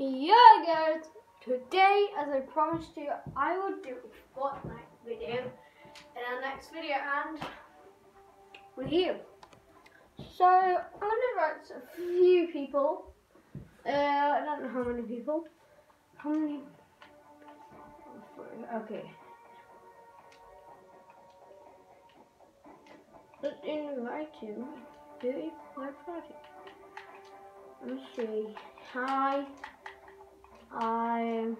Yeah guys, today as I promised you I will do a Fortnite video in our next video and we're here. So I'm gonna invite a few people. Uh, I don't know how many people. How many? Okay. Let's invite you to my project. Let's see. Hi. I'm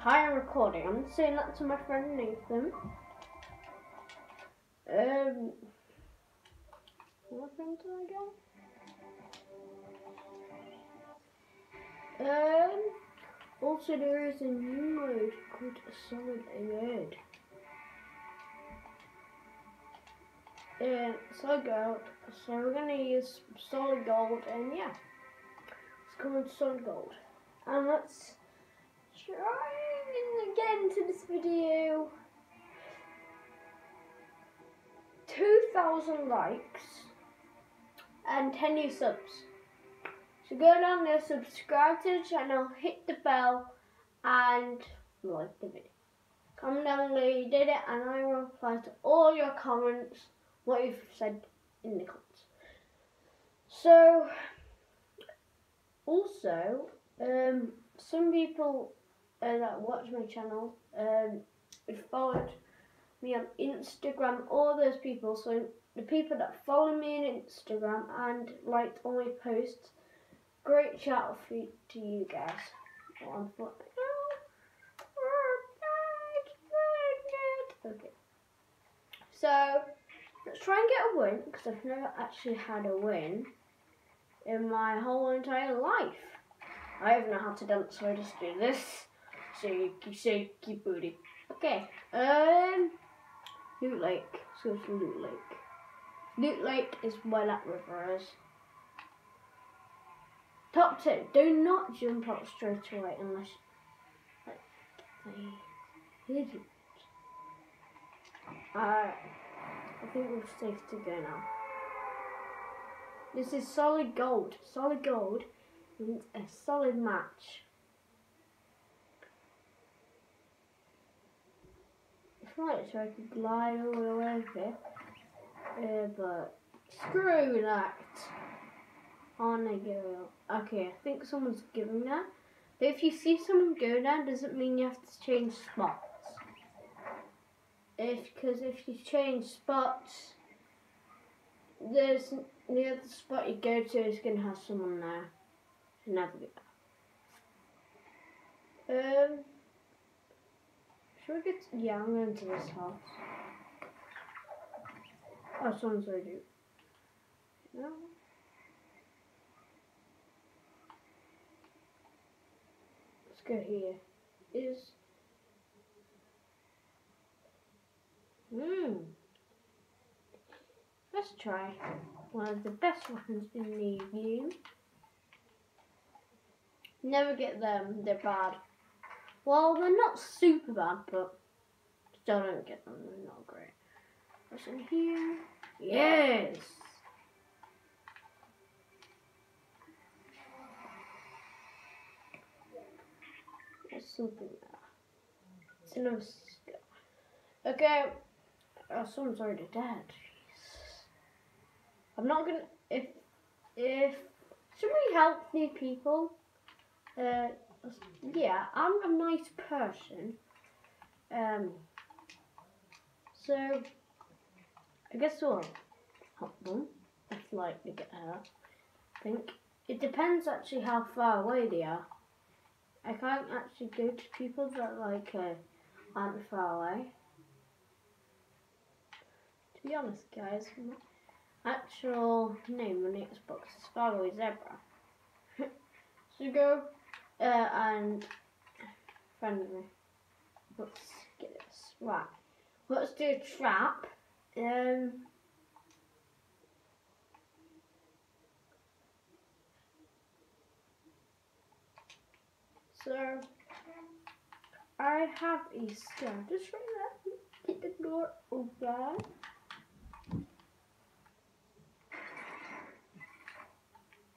Hi, I'm recording. I'm saying that to my friend Nathan. Um, what friend did I go? Um, also there is a new mode called Solid Red. Uh, solid gold. So we're gonna use solid gold, and yeah, it's called solid gold. And let's try and get into this video. 2,000 likes and 10 new subs. So go down there, subscribe to the channel, hit the bell, and like the video. Comment down below you did it, and I will reply to all your comments what you've said in the comments. So, also, um, some people uh, that watch my channel um, followed me on Instagram. All those people, so the people that follow me on Instagram and liked all my posts, great shout out to you guys. Okay. So, Let's try and get a win, because I've never actually had a win in my whole entire life. I don't know how to dance, so I just do this. Shaky, shaky booty. Okay, um, Loot Lake. Let's go to Loot Lake. Loot Lake is where that river is. Top tip, do not jump out straight away unless, like. Alright. I think we're safe to go now. This is solid gold. Solid gold means a solid match. Right, so I could glide all the way over uh, but screw that. On I go. Okay, I think someone's giving that. But if you see someone go down, doesn't mean you have to change spots if because if you change spots, there's the other spot you go to is to have someone there to navigate. Um, should we get? Yeah, I'm going to this house. Oh, someone's already. No. Let's go here. Is Mmm. Let's try one of the best weapons in the game. Never get them, they're bad. Well, they're not super bad, but still don't get them, they're not great. What's in here? Yes! There's something there. It's another Okay, Oh, someone's already dead. Jesus. I'm not gonna. If if should we help the people? Uh, yeah, I'm a nice person. Um. So I guess we'll help them if like they get hurt. I think it depends actually how far away they are. I can't actually go to people that like uh, aren't far away be honest, guys, my actual name on Xbox is Farley Zebra. so go uh, and friend me. Let's get this right. Let's do a trap. Um. So I have a star just right there. Get the door open.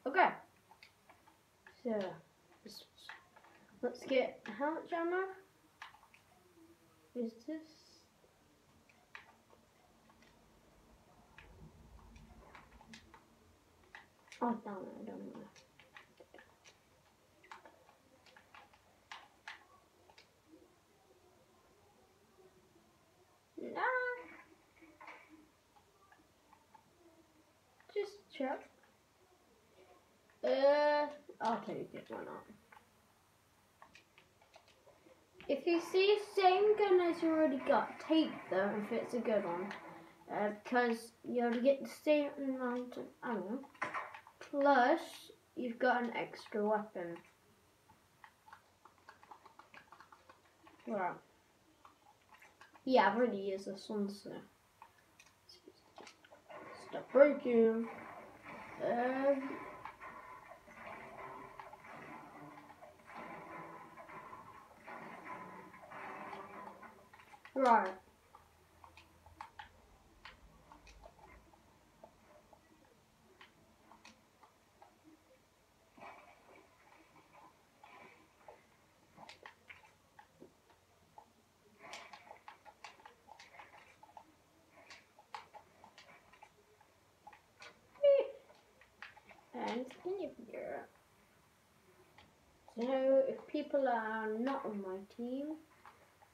Okay. So, let's, let's get how much is this? Oh, damn it, I don't know. Nah. Just check. Uh, I'll take? If you see same gun as you already got, take them if it's a good one. Uh, because you'll get the same amount of ammo. Plus, you've got an extra weapon. Right. Yeah, I've already used this one, so. Stop breaking. Um. Right. And here. So, if people are not on my team,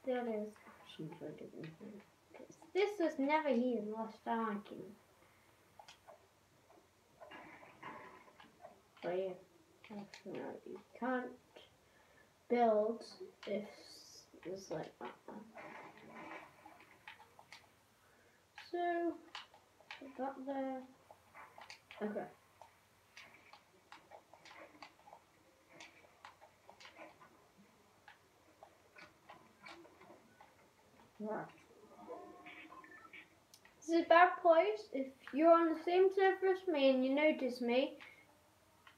there is options I didn't know. 'Cause This was never here last came. So yeah, definitely you can't build if it's like that. So, put that there. Okay. This is a bad place. If you're on the same server as me and you notice me,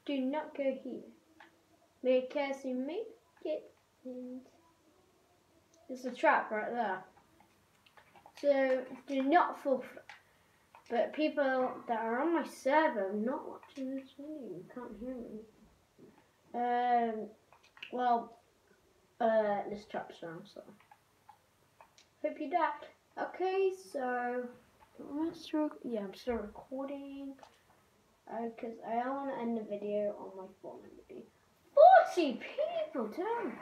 do not go here. Because you may get in. There's a trap right there. So do not fall for. But people that are on my server are not watching this video. You can't hear me. Um, well, uh, this trap's around, so. Hope you die. Okay, so still, yeah, I'm still recording uh, because I don't want to end the video on my phone. Forty people, damn.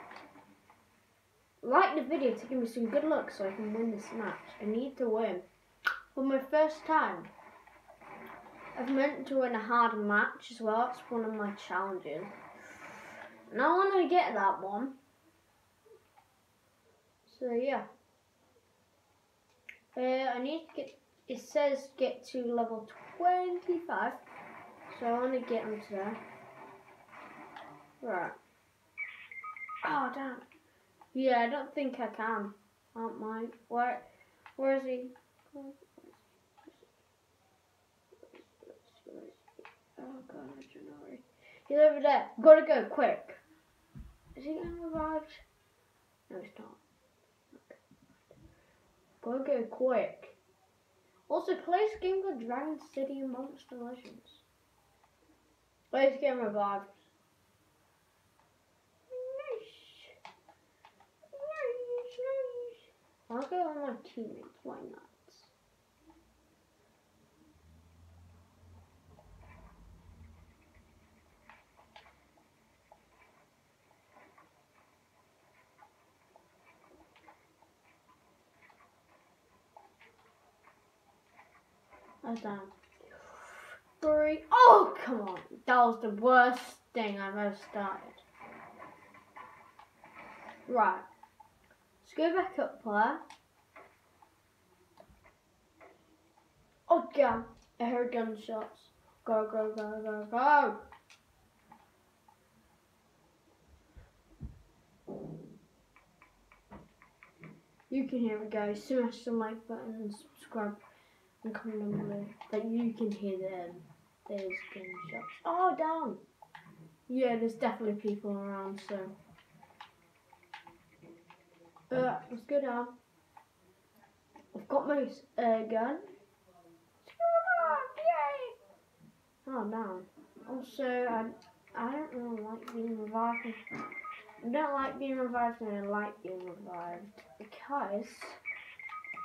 Like the video to give me some good luck so I can win this match. I need to win. For my first time, I've meant to win a hard match as well. It's one of my challenges. And I want to get that one. So yeah. Uh, I need to get, it says get to level 25, so I want to get onto there. Right. Oh, damn. Yeah, I don't think I can. Aren't mine. Where, where is he? Oh, god, I don't know where he He's over there. Gotta go, quick. Is he gonna revive? No, he's not. Go quick. Also, play this game called Dragon City Monster Legends. Play this game revived. Nice. Nice, nice. I'll go on my teammates, why not? That's down. Three. Oh, come on. That was the worst thing I've ever started. Right. Let's go back up there. Oh, God. I heard gunshots. Go, go, go, go, go. You can hear it, guys. Smash the like button and subscribe comment down below that you can hear them. There's gunshots. Oh, down. Yeah, there's definitely people around, so. Uh, let's go down. I've got my uh, gun. Oh no. Also, I, I don't really like being revived. I don't like being revived and I like being revived because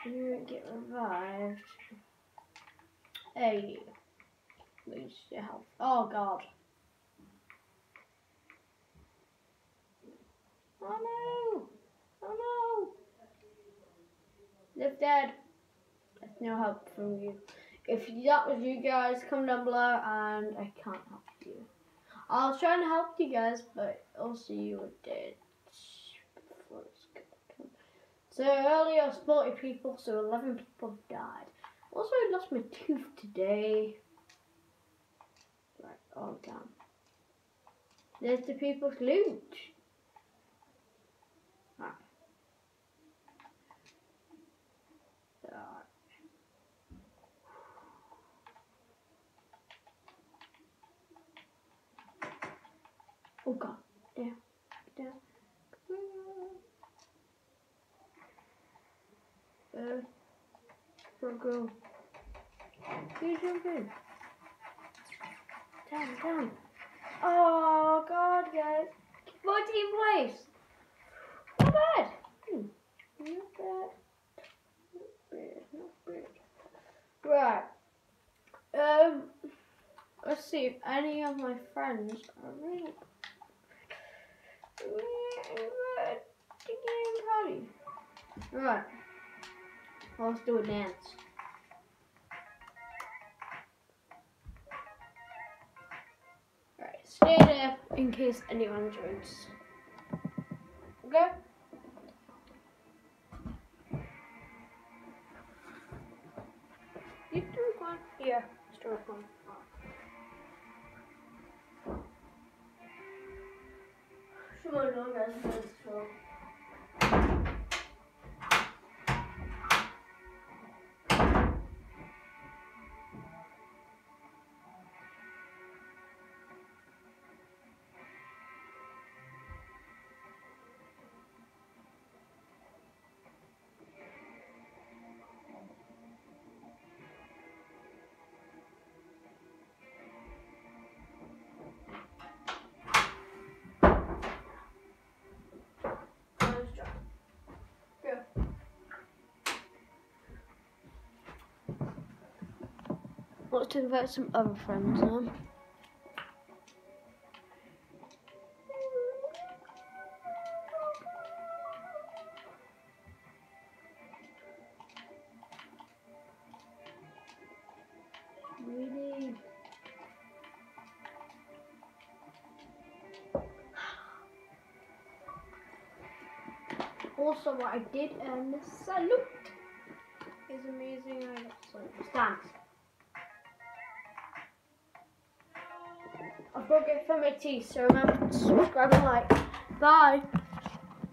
you don't get revived. Hey, lose your health. Oh god. Oh no! Oh no! Live dead. There's no help from you. If that was you guys, come down below and I can't help you. I'll try and help you guys, but also you were dead. So earlier I was 40 people, so 11 people died. Also, I lost my tooth today. Right, oh damn. There's the people's loot. Oh god. Down. Uh, go. You. Down, down. Oh god, guys. 14 place. Not bad. Hmm. Not bad. Not bad. Not bad. Right. Um. Let's see if any of my friends are really Right. let's do a dance. Stay there in case anyone joins. Okay? You still recording? Yeah, still recording. Come on, guys, Let's invite some other friends. Really? Also, what I did and salute is amazing. I got. I've got to for my teeth, so remember to subscribe and like. Bye.